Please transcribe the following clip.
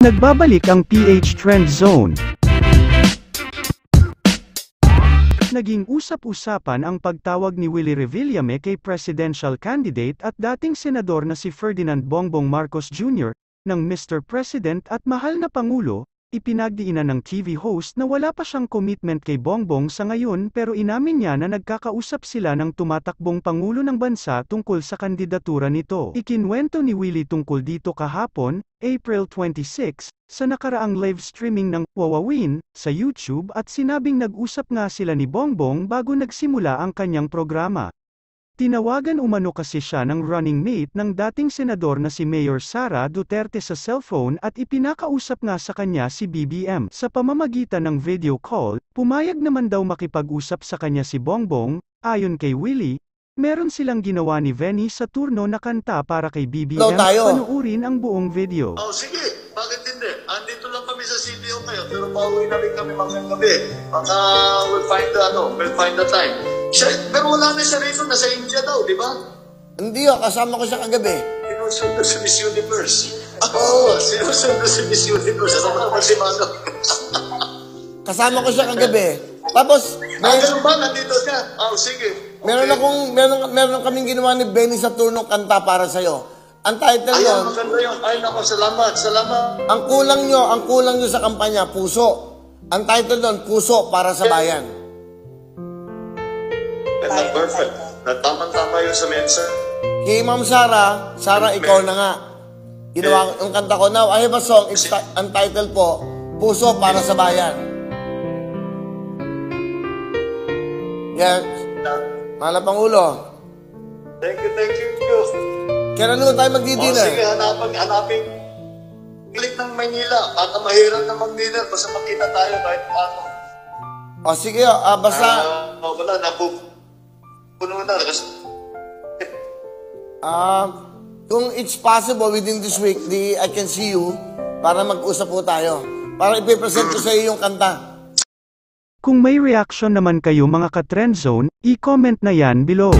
Nagbabalik ang PH Trend Zone. Naging usap-usapan ang pagtawag ni Willie Revillame kay presidential candidate at dating senador na si Ferdinand Bongbong Marcos Jr. ng Mr. President at mahal na Pangulo, ipinagdiinan ng TV host na wala pa siyang commitment kay Bongbong sa ngayon pero inamin niya na nagkakausap sila ng tumatakbong Pangulo ng bansa tungkol sa kandidatura nito. Ikinwento ni Willie tungkol dito kahapon, April 26, sa nakaraang live streaming ng Wawawin sa YouTube at sinabing nag-usap nga sila ni Bongbong bago nagsimula ang kanyang programa. Tinawagan umano kasi siya ng running mate ng dating senador na si Mayor Sara Duterte sa cellphone at ipinakausap nga sa kanya si BBM. Sa pamamagitan ng video call, pumayag naman daw makipag-usap sa kanya si Bongbong, ayon kay Willie, meron silang ginawa ni Venny sa turno na kanta para kay BBM. Hello, tayo. Panuurin ang buong video. Oh, sige. Bakit hindi? Andito lang kami sa CDO ngayon, pero pauwi na rin kami magang gabi. Baka we'll find the, ano, we'll find the time. Siya, pero wala na siya rito, nasa India daw, di ba? Hindi oh, kasama ko siya kagabi. Sinusundo si Miss Universe. Oo, oh, sinusundo si Miss Universe. Ano naman si Mano? Kasama ko siya kagabi. Tapos, Ah, may, ganun ba? Nandito siya? Oh, sige. meron Okay. akong, meron, meron kaming ginawa ni Benny sa turnong kanta para sa'yo. Ang title Ayan, nun, maganda yun. Ay, nako, salamat, salamat. ang kulang nyo, ang kulang nyo sa kampanya, puso. Ang title nun, puso para sa bayan. Ito, perfect. Natamang-tama yun sa mensa. Kay Ma'am Sara, Sara, ikaw na nga. Ginawa ko yung kanta ko. Now, I have a song, it's ti- ang title po, Puso para sa Bayan. Yan, Mahal na Pangulo. Thank you, thank you. Kailan naman tayo Oh, magdi-dinner? sige, hanapin, hanapin. Click ng Maynila. Baka mahirap na mag-dinner. Basta makita tayo kahit paano. O sige, ah, basta, Ah, oh, wala, napu... Puno na. Ah, kung it's possible within this week, di I can see you para mag-usap po tayo. Para ipipresent ko sa iyo yung kanta. Kung may reaction naman kayo mga ka-trend zone, i-comment na yan below.